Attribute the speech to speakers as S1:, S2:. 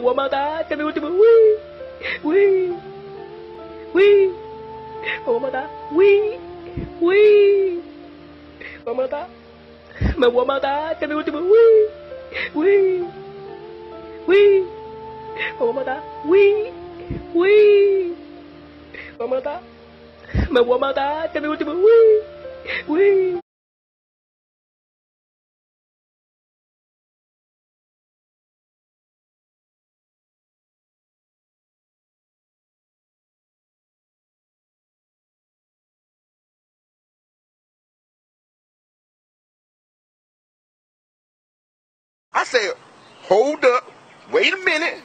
S1: 毛毛哒，毛毛哒，喂，喂，
S2: 喂，毛毛哒，喂，喂，毛毛哒，毛毛哒，毛毛哒，喂，喂，喂，毛毛哒，喂，喂，
S3: 毛毛哒，毛毛哒，毛毛哒，喂，喂。
S4: I said, hold up, wait a minute.